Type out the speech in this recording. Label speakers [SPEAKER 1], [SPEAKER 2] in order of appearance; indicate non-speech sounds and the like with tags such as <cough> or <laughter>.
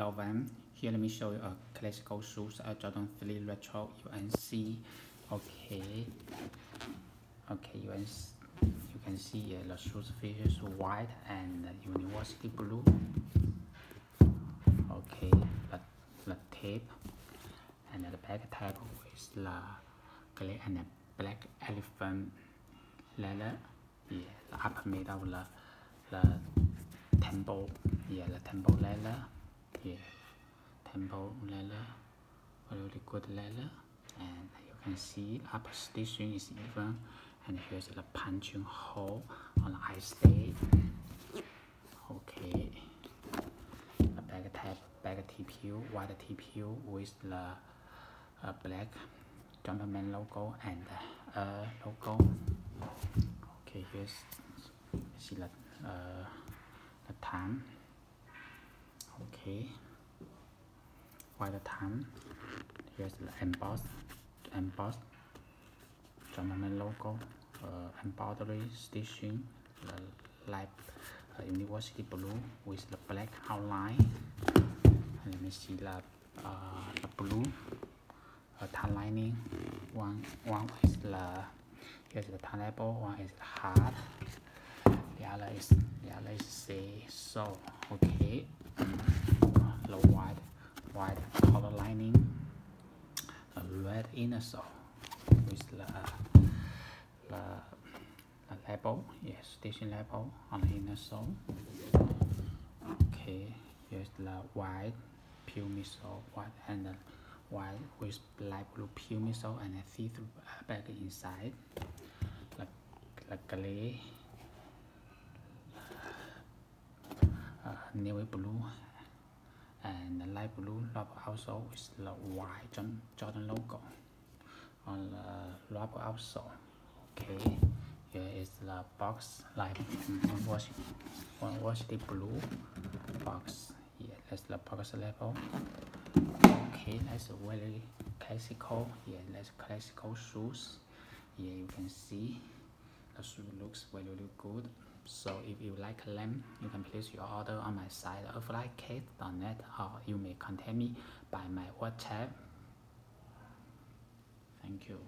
[SPEAKER 1] hello everyone. Here let me show you a classical shoes, a Jordan 3 Retro UNC. Okay. Okay, UNC. You can see uh, the shoes features white and university blue. Okay, the, the tape and the back tag is the gray and the black elephant leather. Yeah, the upper made of the, the tumbled yeah the tumbled leather yeah. Tumbled leather really good leather and you can see upper stitching is even and here's the punching hole on the eye state okay. The back tab back TPU white TPU with the uh, black Jumpman logo and uh, logo. Okay here's see the uh, the time okay. While the time here's the emboss emboss Jumpman logo uh, embroidery stitching the light uh, university blue with the black outline. Let me see the, uh, the blue uh, lining. One one is the here's the tan label one is hard the other is the other is so okay <clears throat> the white white color lining. A red inner sole with the the, the label. Yes station label on the inner sole okay here's the white pure midsole white and the white with light blue pure midsole and a see-through bag inside. The, the gray uh, navy blue and the light blue rubber outsole is the white Jordan logo on the rubber outsole. Okay, here is the box wash one wash the blue box. Yeah, that's the box level. Okay, that's very classical. Yeah, that's classical shoes. Yeah, you can see the shoe looks very, very good. So if you like them, you can place your order on my site airflykicks.net or you may contact me by my WhatsApp. Thank you.